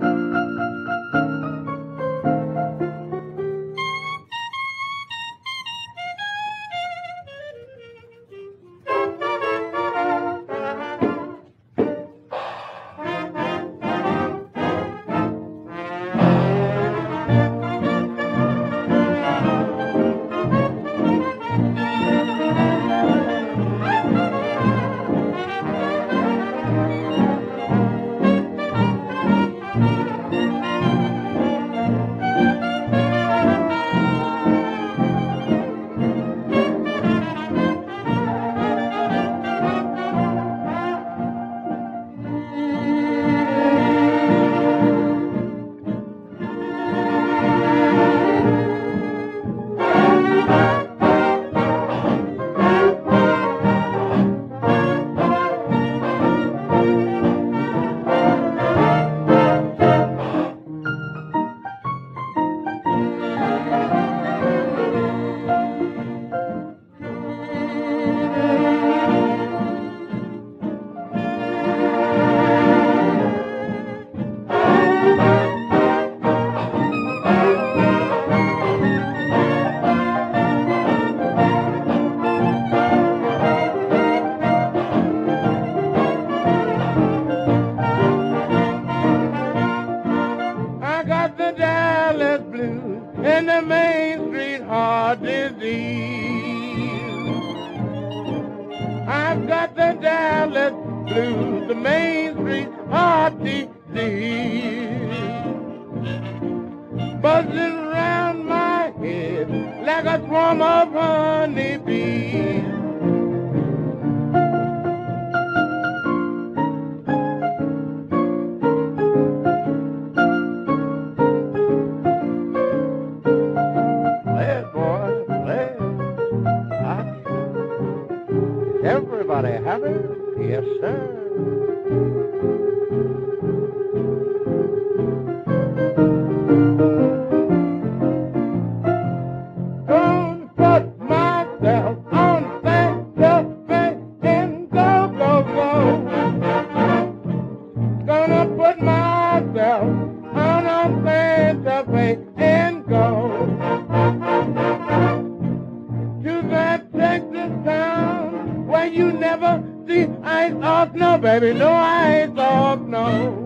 I got the Dallas blues and the Main Street heart disease. I've got the Dallas blues, the Main Street heart disease. Buzzing around my head like a swarm of honeybees. Everybody happy? Yes, sir. Gonna put myself on a Santa you never see. I ain't thought no, baby, no, I ain't thought no.